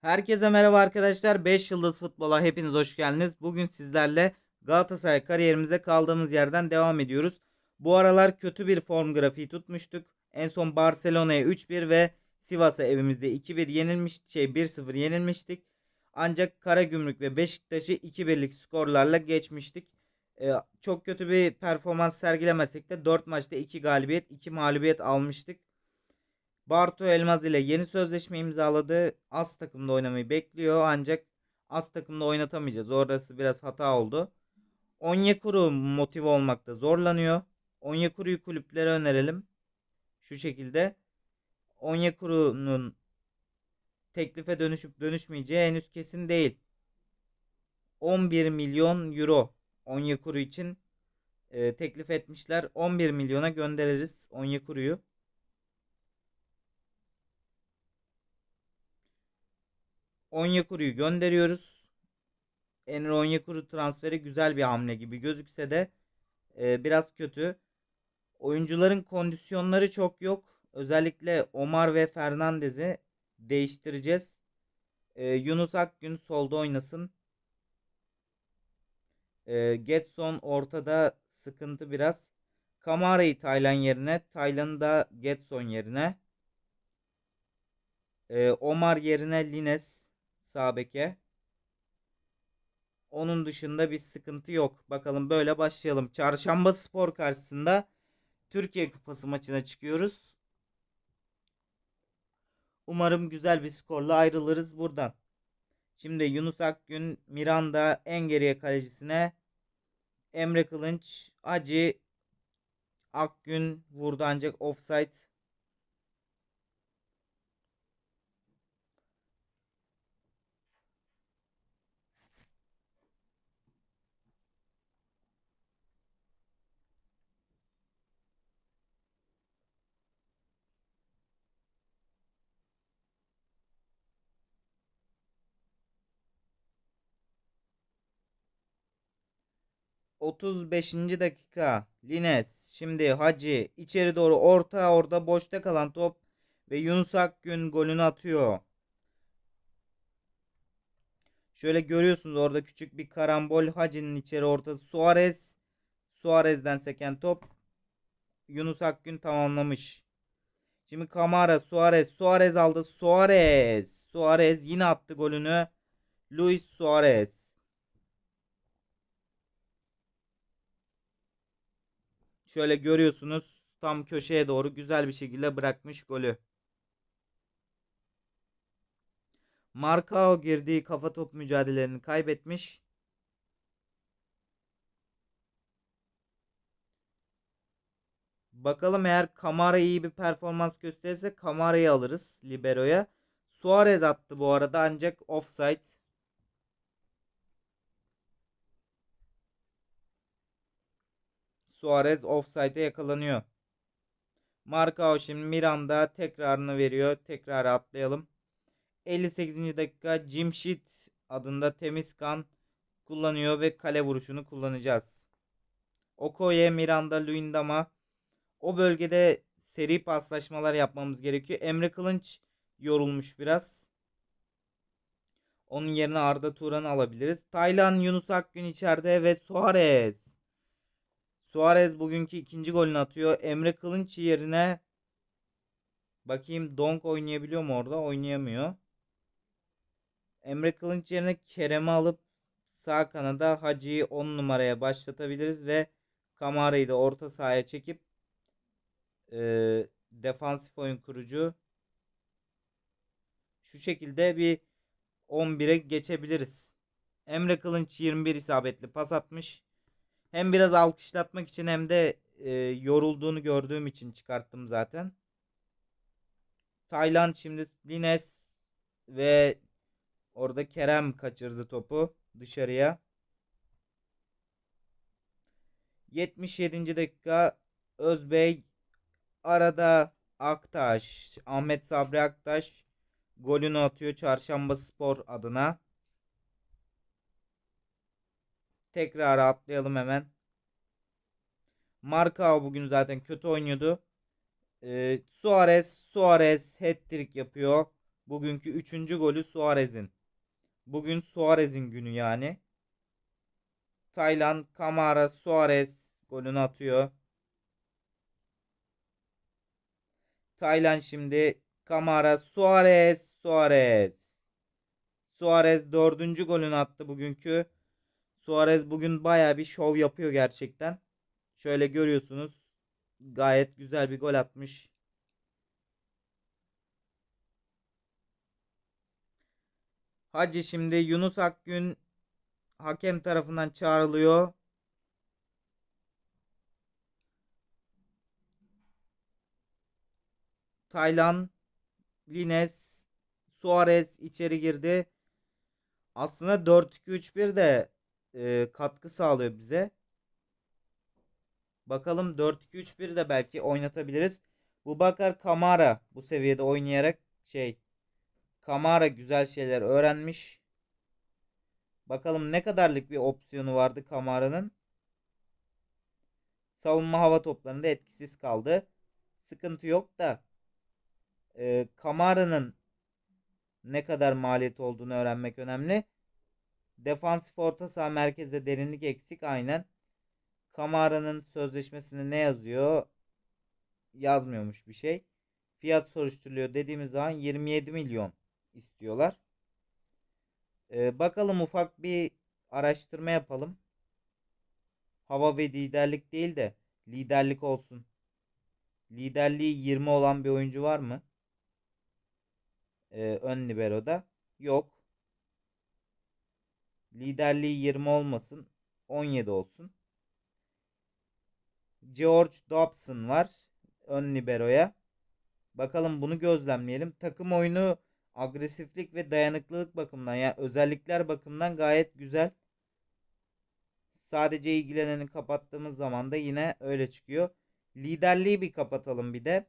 Herkese merhaba arkadaşlar. 5 Yıldız Futbol'a hepiniz hoş geldiniz. Bugün sizlerle Galatasaray kariyerimize kaldığımız yerden devam ediyoruz. Bu aralar kötü bir form grafiği tutmuştuk. En son Barcelona'ya 3-1 ve Sivas'a evimizde 2-1 yenilmiş, şey 1-0 yenilmiştik. Ancak Karagümrük ve Beşiktaş'ı 2-1'lik skorlarla geçmiştik. Ee, çok kötü bir performans sergilemesek de 4 maçta 2 galibiyet, 2 mağlubiyet almıştık. Bartu Elmaz ile yeni sözleşme imzaladı. Az takımda oynamayı bekliyor ancak az takımda oynatamayacağız. Orası biraz hata oldu. Onyekuru motive olmakta zorlanıyor. Onyekuru'yu kulüplere önerelim. Şu şekilde. Onyekuru'nun teklife dönüşüp dönüşmeyeceği henüz kesin değil. 11 milyon euro Onyekuru için e, teklif etmişler. 11 milyona göndeririz Onyekuru'yu. Onyekuru'yu gönderiyoruz. Enver Onyekuru transferi güzel bir hamle gibi gözükse de e, biraz kötü. Oyuncuların kondisyonları çok yok. Özellikle Omar ve Fernandez'i değiştireceğiz. E, Yunus Akgün solda oynasın. E, Getson ortada sıkıntı biraz. Kamara'yı Taylan yerine, Taylan'ı da Getson yerine. E, Omar yerine Lines sağ beke. Onun dışında bir sıkıntı yok. Bakalım böyle başlayalım. Çarşamba Spor karşısında Türkiye Kupası maçına çıkıyoruz. Umarım güzel bir skorla ayrılırız buradan. Şimdi Yunus Akgün, Miranda en geriye kalecisine Emre Kılınç, Hacı Akgün vurdu ancak offside 35. dakika. Lines. Şimdi Hacı içeri doğru orta orada boşta kalan top ve Yunus Akgün golünü atıyor. Şöyle görüyorsunuz orada küçük bir karambol Hacı'nın içeri ortası Suarez. Suarez'den seken top. Yunus Akgün tamamlamış. Şimdi Kamara Suarez Suarez aldı. Suarez. Suarez yine attı golünü. Luis Suarez. Şöyle görüyorsunuz tam köşeye doğru güzel bir şekilde bırakmış golü. Marcao girdiği kafa top mücadelelerini kaybetmiş. Bakalım eğer Kamara iyi bir performans gösterirse Kamara'yı alırız Libero'ya. Suarez attı bu arada ancak offside. Suarez offside'e yakalanıyor. Marcao şimdi Miranda tekrarını veriyor. Tekrar atlayalım. 58. dakika Cimşit adında temiz kan kullanıyor ve kale vuruşunu kullanacağız. Okoye, Miranda, Luindama o bölgede seri paslaşmalar yapmamız gerekiyor. Emre Kılınç yorulmuş biraz. Onun yerine Arda Turan'ı alabiliriz. Taylan, Yunus Akgün içeride ve Suarez. Suarez bugünkü ikinci golünü atıyor. Emre Kılınç yerine bakayım Donk oynayabiliyor mu orada? Oynayamıyor. Emre Kılınç yerine Kerem'i alıp sağ kanada Hacı'yı 10 numaraya başlatabiliriz ve Kamara'yı da orta sahaya çekip e, defansif oyun kurucu şu şekilde bir 11'e geçebiliriz. Emre Kılınç 21 isabetli pas atmış. Hem biraz alkışlatmak için hem de e, yorulduğunu gördüğüm için çıkarttım zaten. Tayland şimdi Lines ve orada Kerem kaçırdı topu dışarıya. 77. dakika Özbey arada Aktaş, Ahmet Sabri Aktaş golünü atıyor Çarşamba Spor adına. Tekrar atlayalım hemen. Marcao bugün zaten kötü oynuyordu. Ee, Suarez, Suarez hat-trick yapıyor. Bugünkü üçüncü golü Suarez'in. Bugün Suarez'in günü yani. Taylan, Kamara, Suarez golünü atıyor. Taylan şimdi Kamara, Suarez, Suarez. Suarez dördüncü golünü attı bugünkü. Suarez bugün baya bir şov yapıyor gerçekten. Şöyle görüyorsunuz. Gayet güzel bir gol atmış. Hacı şimdi Yunus Akgün hakem tarafından çağrılıyor. Taylan, Lines, Suarez içeri girdi. Aslında 4-2-3-1 de e, katkı sağlıyor bize. Bakalım 4-2-3-1 de belki oynatabiliriz. Bu Bakar Kamara bu seviyede oynayarak şey Kamara güzel şeyler öğrenmiş. Bakalım ne kadarlık bir opsiyonu vardı Kamara'nın. Savunma hava toplarında etkisiz kaldı. Sıkıntı yok da e, Kamara'nın ne kadar maliyet olduğunu öğrenmek önemli. Defansif orta saha merkezde derinlik eksik aynen. Kamara'nın sözleşmesinde ne yazıyor? Yazmıyormuş bir şey. Fiyat soruşturuluyor dediğimiz zaman 27 milyon istiyorlar. Ee, bakalım ufak bir araştırma yapalım. Hava ve liderlik değil de liderlik olsun. Liderliği 20 olan bir oyuncu var mı? Ee, ön libero'da. Yok. Liderliği 20 olmasın. 17 olsun. George Dobson var. Ön libero'ya. Bakalım bunu gözlemleyelim. Takım oyunu agresiflik ve dayanıklılık bakımından yani özellikler bakımından gayet güzel. Sadece ilgileneni kapattığımız zaman da yine öyle çıkıyor. Liderliği bir kapatalım bir de.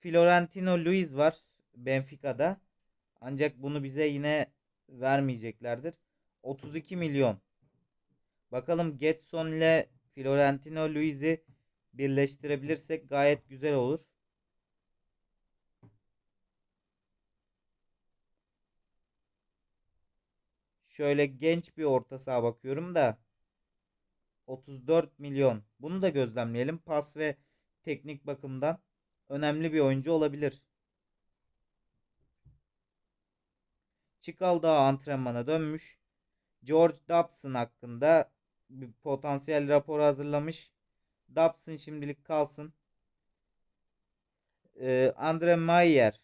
Florentino Luis var Benfica'da. Ancak bunu bize yine vermeyeceklerdir. 32 milyon. Bakalım Getson ile Florentino Luis'i birleştirebilirsek gayet güzel olur. Şöyle genç bir orta saha bakıyorum da 34 milyon. Bunu da gözlemleyelim. Pas ve teknik bakımdan önemli bir oyuncu olabilir. Çikal daha antrenmana dönmüş. George Dobson hakkında bir potansiyel rapor hazırlamış. Dobson şimdilik kalsın. Ee, Andre Mayer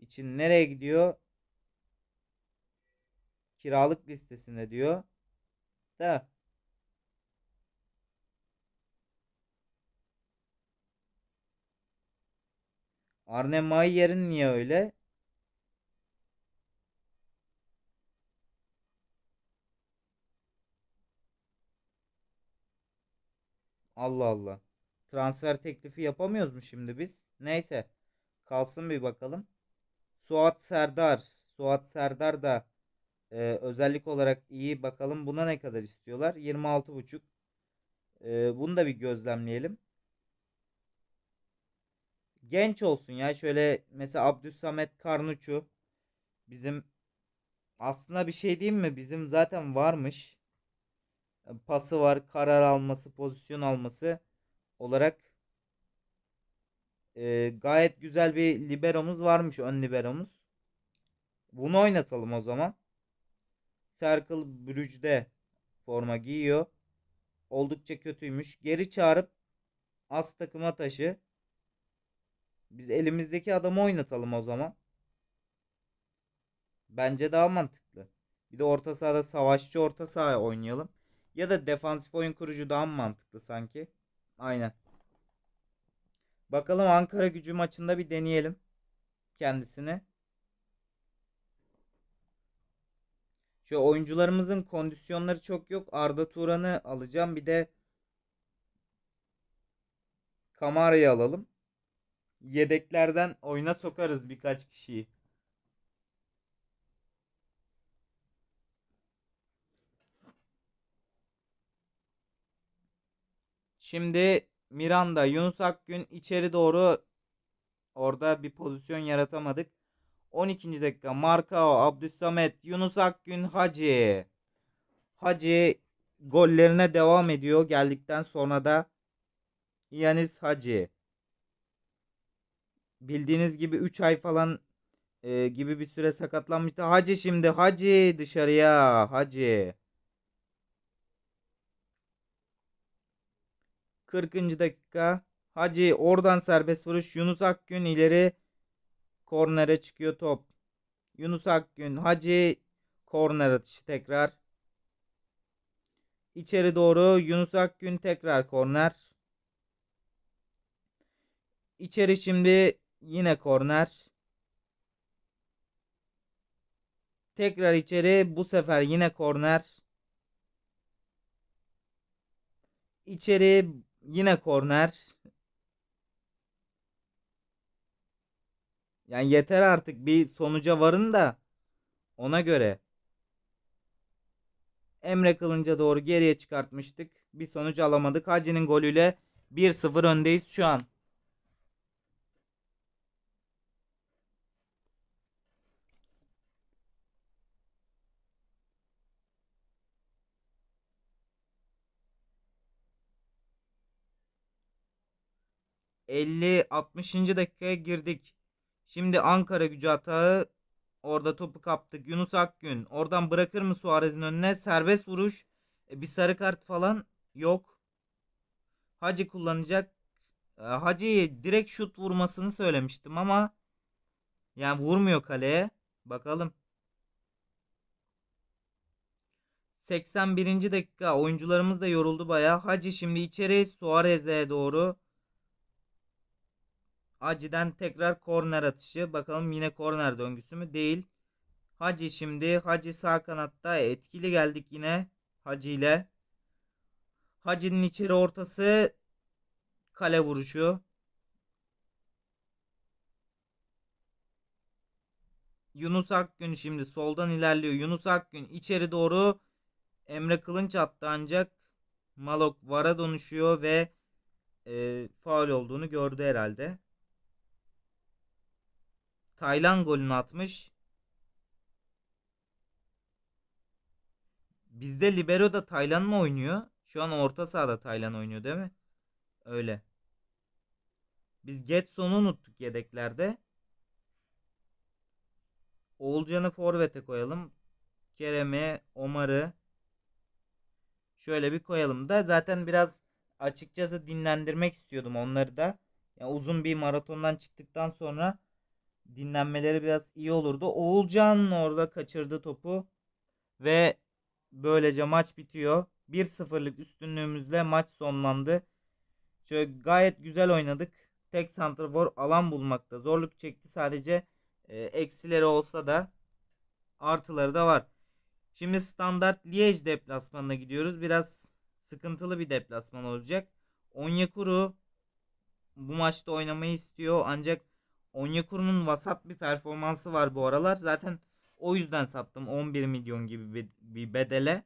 için nereye gidiyor? Kiralık listesinde diyor. Da Arne Mayer'in niye öyle? Allah Allah. Transfer teklifi yapamıyoruz mu şimdi biz? Neyse. Kalsın bir bakalım. Suat Serdar. Suat Serdar da e, özellik olarak iyi. Bakalım buna ne kadar istiyorlar? 26,5. E, bunu da bir gözlemleyelim. Genç olsun ya. Şöyle mesela Abdülsamet Karnuçu. Bizim aslında bir şey diyeyim mi? Bizim zaten varmış pası var, karar alması, pozisyon alması olarak e, gayet güzel bir liberomuz varmış, ön liberomuz. Bunu oynatalım o zaman. Circle Brugge'de forma giyiyor. Oldukça kötüymüş. Geri çağırıp az takıma taşı. Biz elimizdeki adamı oynatalım o zaman. Bence daha mantıklı. Bir de orta sahada savaşçı orta saha oynayalım. Ya da defansif oyun kurucu daha mı mantıklı sanki? Aynen. Bakalım Ankara gücü maçında bir deneyelim kendisini. Şu oyuncularımızın kondisyonları çok yok. Arda Turan'ı alacağım. Bir de Kamara'yı alalım. Yedeklerden oyuna sokarız birkaç kişiyi. Şimdi Miranda, Yunus Akgün içeri doğru Orada bir pozisyon yaratamadık. 12. dakika Markao, Abdülsamet, Yunus Akgün, Hacı. Hacı gollerine devam ediyor. Geldikten sonra da Yanis Hacı. Bildiğiniz gibi 3 ay falan e, gibi bir süre sakatlanmıştı. Hacı şimdi Hacı dışarıya Hacı. 40. dakika Hacı oradan serbest vuruş Yunus Akgün ileri kornere çıkıyor top. Yunus Akgün Hacı korner atışı tekrar. İçeri doğru Yunus Akgün tekrar korner. İçeri şimdi yine korner. Tekrar içeri bu sefer yine korner. İçeri yine korner. Yani yeter artık bir sonuca varın da ona göre. Emre Kılınç'a doğru geriye çıkartmıştık. Bir sonuç alamadık. Hacı'nın golüyle 1-0 öndeyiz şu an. ...50 60. dakikaya girdik. Şimdi Ankara gücü hatağı orada topu kaptık. Yunus Akgün oradan bırakır mı Suarez'in önüne? Serbest vuruş. E, bir sarı kart falan yok. Hacı kullanacak. E, Hacı'yı direkt şut vurmasını söylemiştim ama yani vurmuyor kaleye. Bakalım. 81. dakika oyuncularımız da yoruldu bayağı. Hacı şimdi içeri Suarez'e doğru. Hacı'den tekrar korner atışı. Bakalım yine korner döngüsü mü? Değil. Hacı şimdi. Hacı sağ kanatta. Etkili geldik yine. Hacı ile. Hacı'nın içeri ortası. Kale vuruşu. Yunus Akgün şimdi soldan ilerliyor. Yunus Akgün içeri doğru Emre Kılınç attı ancak Malok vara dönüşüyor ve e, faul olduğunu gördü herhalde. Taylan golünü atmış. Bizde libero da Taylan mı oynuyor? Şu an orta sahada Taylan oynuyor değil mi? Öyle. Biz Getson'u unuttuk yedeklerde. Oğulcan'ı forvete koyalım. Kerem'i, Omar'ı şöyle bir koyalım da zaten biraz açıkçası dinlendirmek istiyordum onları da. Yani uzun bir maratondan çıktıktan sonra dinlenmeleri biraz iyi olurdu. Oğulcan orada kaçırdı topu ve böylece maç bitiyor. 1-0'lık üstünlüğümüzle maç sonlandı. Şöyle gayet güzel oynadık. Tek santrafor alan bulmakta zorluk çekti. Sadece e, eksileri olsa da artıları da var. Şimdi standart Liège deplasmanına gidiyoruz. Biraz sıkıntılı bir deplasman olacak. Onyekuru bu maçta oynamayı istiyor ancak Onyekuru'nun vasat bir performansı var bu aralar. Zaten o yüzden sattım 11 milyon gibi bir bedele.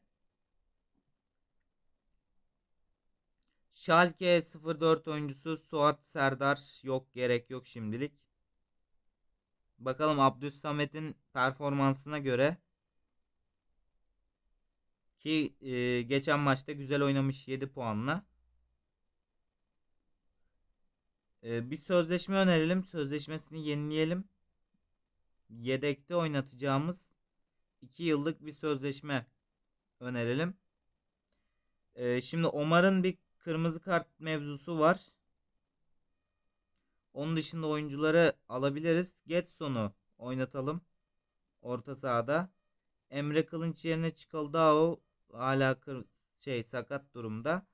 Schalke 04 oyuncusu Suat Serdar yok gerek yok şimdilik. Bakalım Abdülsamet'in performansına göre ki e, geçen maçta güzel oynamış 7 puanla. E, bir sözleşme önerelim. Sözleşmesini yenileyelim. Yedekte oynatacağımız 2 yıllık bir sözleşme önerelim. E, şimdi Omar'ın bir kırmızı kart mevzusu var. Onun dışında oyuncuları alabiliriz. Getson'u oynatalım. Orta sahada. Emre Kılınç yerine Çikaldao hala kır, şey sakat durumda.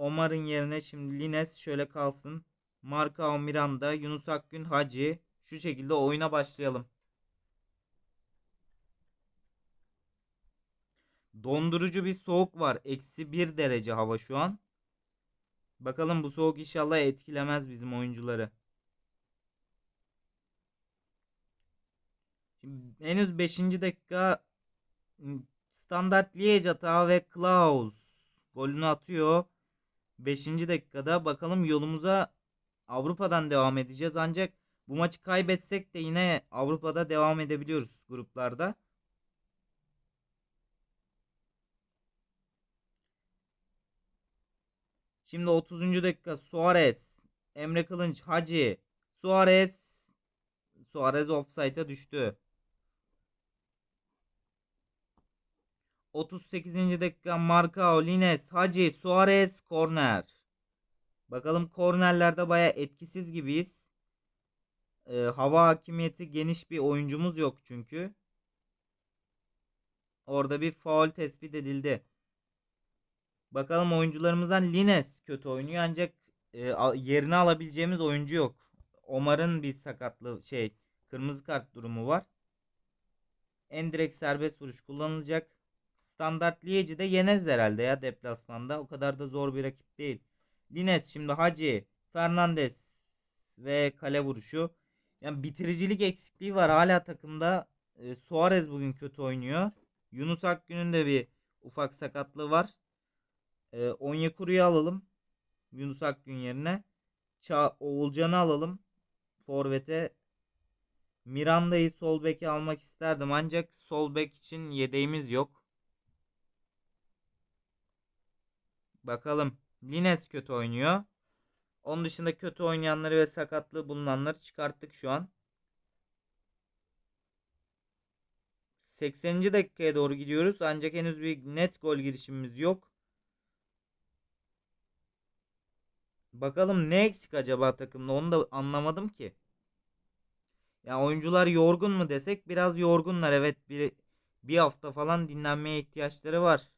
Omar'ın yerine şimdi Lines şöyle kalsın. Marka Miranda, Yunus Akgün, Hacı. Şu şekilde oyuna başlayalım. Dondurucu bir soğuk var. Eksi bir derece hava şu an. Bakalım bu soğuk inşallah etkilemez bizim oyuncuları. Şimdi henüz 5. dakika standart Liège hata ve Klaus golünü atıyor. 5. dakikada bakalım yolumuza Avrupa'dan devam edeceğiz ancak bu maçı kaybetsek de yine Avrupa'da devam edebiliyoruz gruplarda. Şimdi 30. dakika Suarez, Emre Kılınç, Hacı, Suarez, Suarez offside'a düştü. 38. dakika Marcao, Lines, Hacı, Suarez, korner. Bakalım kornerlerde baya etkisiz gibiyiz. Ee, hava hakimiyeti geniş bir oyuncumuz yok çünkü. Orada bir faul tespit edildi. Bakalım oyuncularımızdan Lines kötü oynuyor ancak e, yerine alabileceğimiz oyuncu yok. Omar'ın bir sakatlığı şey kırmızı kart durumu var. En direkt serbest vuruş kullanılacak. Standart Liège'i de yeneriz herhalde ya deplasmanda. O kadar da zor bir rakip değil. Lines şimdi Hacı, Fernandes ve kale vuruşu. Yani bitiricilik eksikliği var hala takımda. E, Suarez bugün kötü oynuyor. Yunus Akgün'ün de bir ufak sakatlığı var. E, Onyekuru'yu alalım. Yunus Akgün yerine. Ça Oğulcan'ı alalım. Forvet'e. Miranda'yı sol beke almak isterdim ancak sol bek için yedeğimiz yok. Bakalım. Lines kötü oynuyor. Onun dışında kötü oynayanları ve sakatlığı bulunanları çıkarttık şu an. 80. dakikaya doğru gidiyoruz. Ancak henüz bir net gol girişimimiz yok. Bakalım ne eksik acaba takımda onu da anlamadım ki. Ya oyuncular yorgun mu desek biraz yorgunlar evet bir, bir hafta falan dinlenmeye ihtiyaçları var.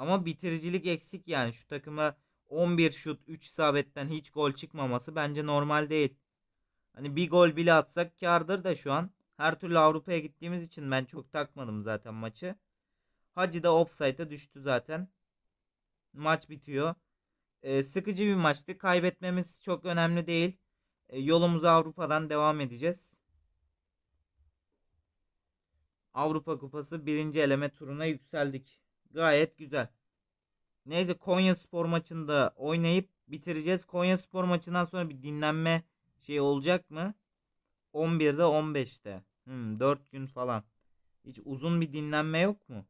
Ama bitiricilik eksik yani şu takıma 11 şut 3 isabetten hiç gol çıkmaması bence normal değil. Hani bir gol bile atsak kardır da şu an. Her türlü Avrupa'ya gittiğimiz için ben çok takmadım zaten maçı. Hacı da offside'a düştü zaten. Maç bitiyor. Ee, sıkıcı bir maçtı. Kaybetmemiz çok önemli değil. Ee, yolumuza Avrupa'dan devam edeceğiz. Avrupa Kupası birinci eleme turuna yükseldik. Gayet güzel. Neyse Konya Spor maçında oynayıp bitireceğiz. Konya Spor maçından sonra bir dinlenme şey olacak mı? 11'de 15'te. Hmm, 4 gün falan. Hiç uzun bir dinlenme yok mu?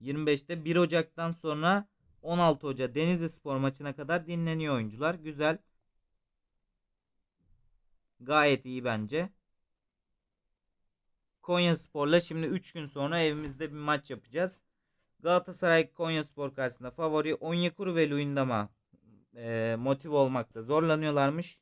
25'te 1 Ocak'tan sonra 16 Ocak Denizli Spor maçına kadar dinleniyor oyuncular. Güzel. Gayet iyi bence. Konya Spor'la şimdi 3 gün sonra evimizde bir maç yapacağız. Galatasaray Konya Spor karşısında favori Onyekuru ve Luyendama e, motive olmakta zorlanıyorlarmış.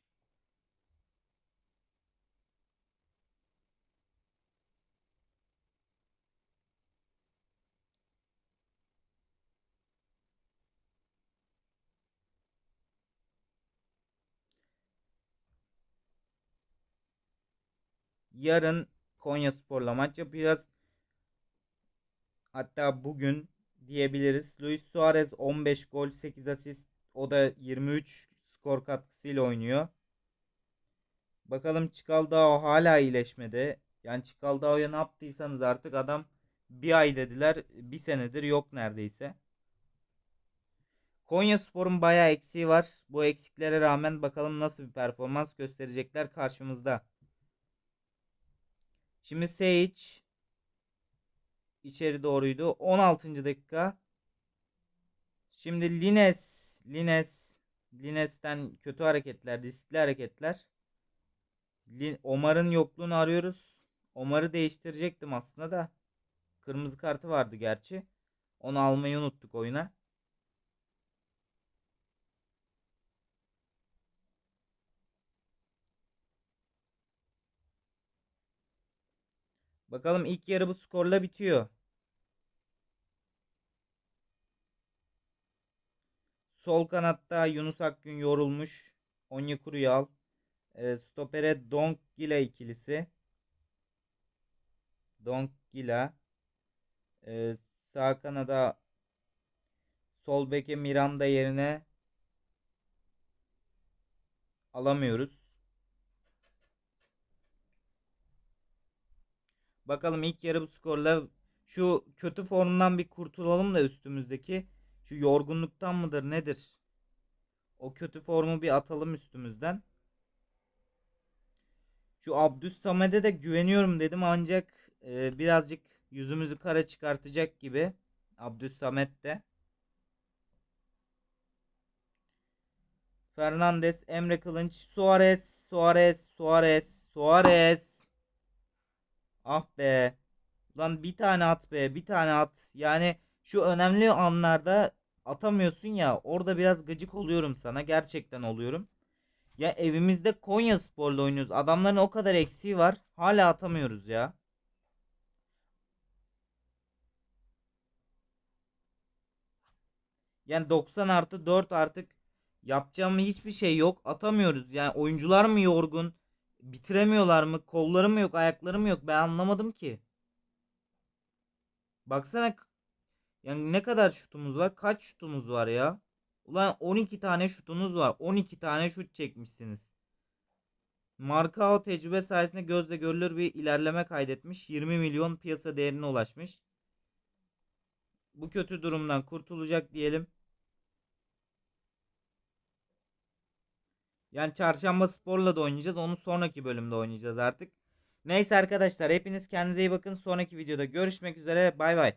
Yarın Konya Spor'la maç yapacağız. Hatta bugün diyebiliriz. Luis Suarez 15 gol 8 asist. O da 23 skor katkısıyla oynuyor. Bakalım Çikaldao hala iyileşmedi. Yani Çikaldao'ya ne yaptıysanız artık adam bir ay dediler. Bir senedir yok neredeyse. Konya Spor'un bayağı eksiği var. Bu eksiklere rağmen bakalım nasıl bir performans gösterecekler karşımızda. Şimdi Sage içeri doğruydu. 16. dakika. Şimdi Lines Lines Lines'ten kötü hareketler, riskli hareketler. Omar'ın yokluğunu arıyoruz. Omar'ı değiştirecektim aslında da. Kırmızı kartı vardı gerçi. Onu almayı unuttuk oyuna. Bakalım ilk yarı bu skorla bitiyor. Sol kanatta Yunus Akgün yorulmuş. Onyekuru'yu al. E, stopere Donkgila ikilisi. Donkgila. E, sağ kanada sol beke Miranda yerine alamıyoruz. Bakalım ilk yarı bu skorla şu kötü formdan bir kurtulalım da üstümüzdeki. Şu yorgunluktan mıdır nedir? O kötü formu bir atalım üstümüzden. Şu Abdüs Samet'e de güveniyorum dedim ancak e, birazcık yüzümüzü kara çıkartacak gibi. Abdüs Samet de. Fernandes, Emre Kılınç, Suarez, Suarez, Suarez, Suarez. Ah be. Lan bir tane at be, bir tane at. Yani şu önemli anlarda atamıyorsun ya. Orada biraz gıcık oluyorum sana. Gerçekten oluyorum. Ya evimizde Konya Spor'la oynuyoruz. Adamların o kadar eksiği var. Hala atamıyoruz ya. Yani 90 artı 4 artık yapacağım hiçbir şey yok. Atamıyoruz. Yani oyuncular mı yorgun? Bitiremiyorlar mı? Kolları mı yok? Ayakları mı yok? Ben anlamadım ki. Baksana yani ne kadar şutumuz var? Kaç şutumuz var ya? Ulan 12 tane şutunuz var. 12 tane şut çekmişsiniz. Markao tecrübe sayesinde gözle görülür bir ilerleme kaydetmiş. 20 milyon piyasa değerine ulaşmış. Bu kötü durumdan kurtulacak diyelim. Yani çarşamba sporla da oynayacağız. Onu sonraki bölümde oynayacağız artık. Neyse arkadaşlar hepiniz kendinize iyi bakın. Sonraki videoda görüşmek üzere. Bay bay.